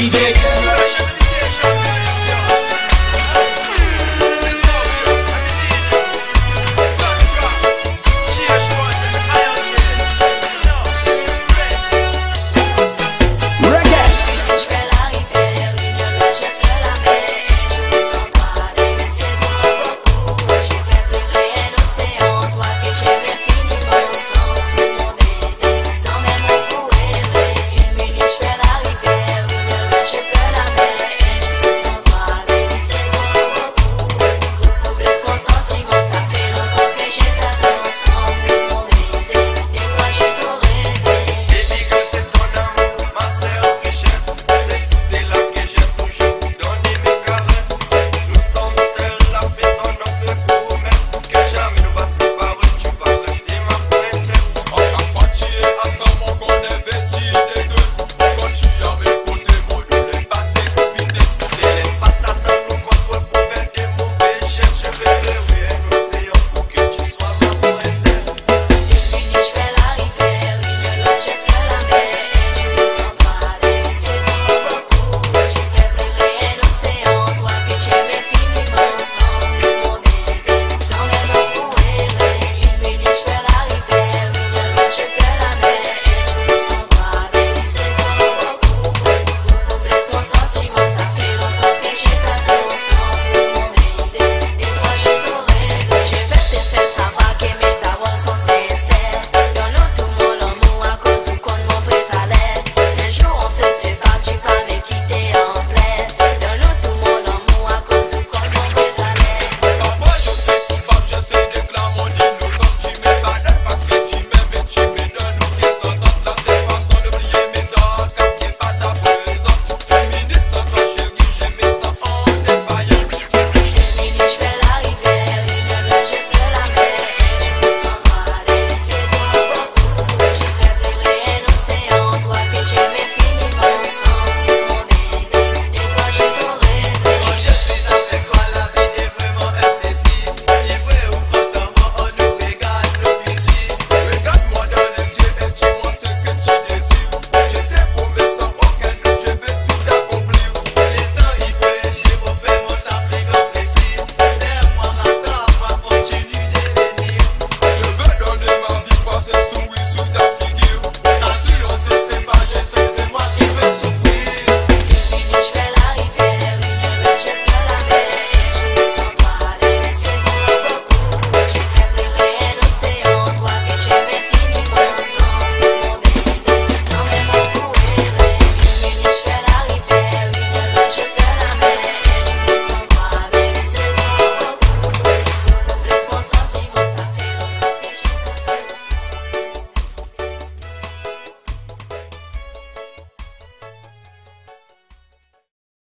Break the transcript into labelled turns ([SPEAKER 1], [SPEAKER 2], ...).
[SPEAKER 1] DJ.